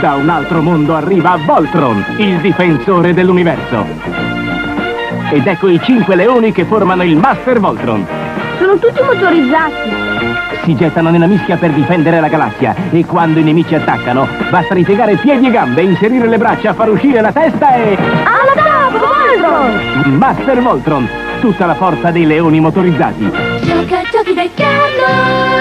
Da un altro mondo arriva Voltron, il difensore dell'universo. Ed ecco i cinque leoni che formano il Master Voltron. Sono tutti motorizzati. Si gettano nella mischia per difendere la galassia e quando i nemici attaccano basta ripiegare piedi e gambe, inserire le braccia, far uscire la testa e... Alla top, Voltron! Master Voltron, tutta la forza dei leoni motorizzati. Gioca giochi del piano